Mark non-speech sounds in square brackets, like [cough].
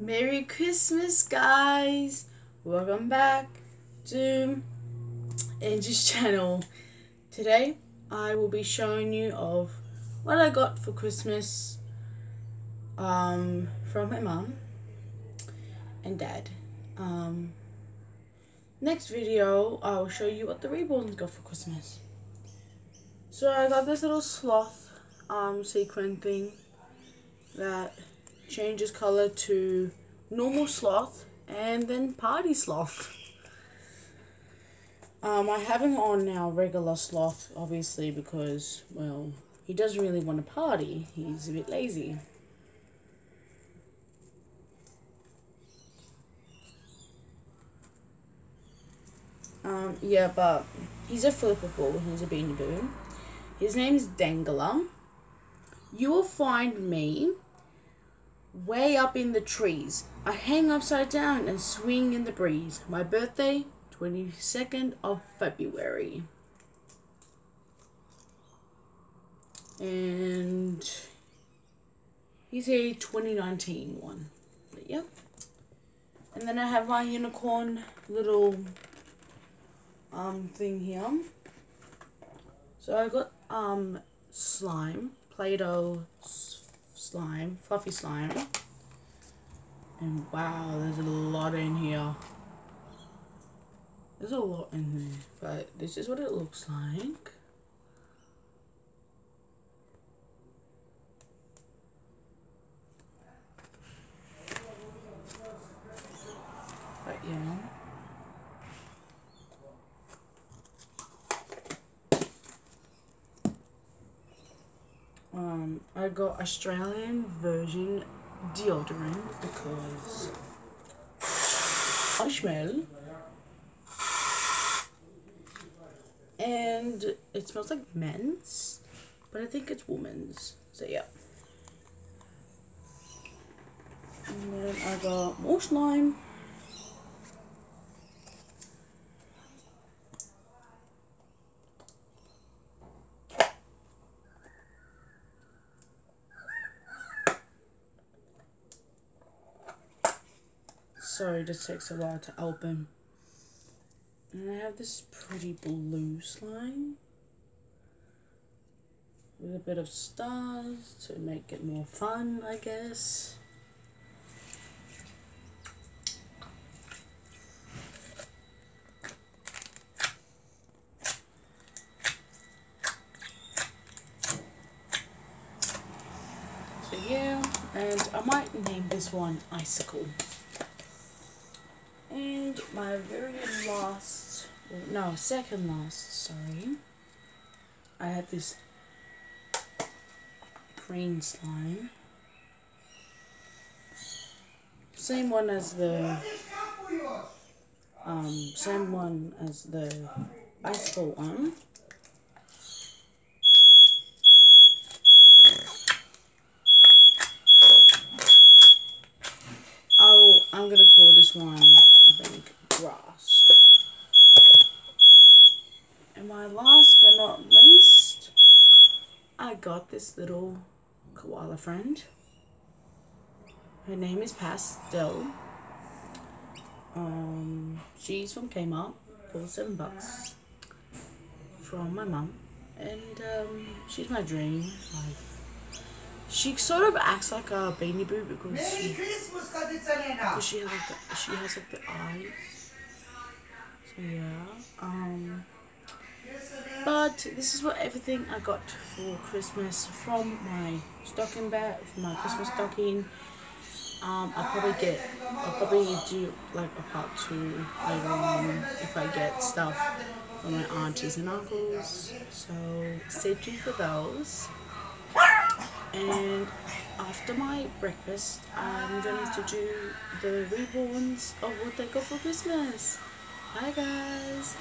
Merry Christmas, guys! Welcome back to Angie's [laughs] channel. Today, I will be showing you of what I got for Christmas um, from my mom and dad. Um, next video, I will show you what the Reborns got for Christmas. So I got this little sloth um, sequin thing that changes color to normal sloth and then party sloth. Um, I have him on now regular sloth, obviously, because, well, he doesn't really want to party. He's a bit lazy. Um, yeah, but he's a flippable. He's a beanie boo. His name's Dangler. You will find me way up in the trees. I hang upside down and swing in the breeze. My birthday, 22nd of February. And he's a 2019 one. But yep. And then I have my unicorn little um thing here. So I got um slime, Play-Doh slime, fluffy slime. And wow, there's a lot in here. There's a lot in there, but this is what it looks like. But yeah. Um, I got Australian version deodorant because I smell. And it smells like men's, but I think it's woman's. So yeah. And then I got more slime. Sorry, this takes a while to open. And I have this pretty blue slime. With a bit of stars to make it more fun, I guess. So yeah, and I might name this one Icicle. My very last, no, second last, sorry. I had this green slime. Same one as the, um, same one as the icicle one. Oh, I'm gonna call this one grass. And my last but not least, I got this little koala friend. Her name is Pastel. Um, she's from Kmart for seven bucks from my mum, and um, she's my dream. Like, she sort of acts like a Beanie Boo because she, because she has like the, she has like the eyes. Yeah. Um. But this is what everything I got for Christmas from my stocking bag, from my Christmas stocking. Um, I'll probably get, I'll probably do like a part two later on if I get stuff from my aunties and uncles. So stay tuned for those and after my breakfast I'm going to do the reborns of what they got for Christmas. Bye guys!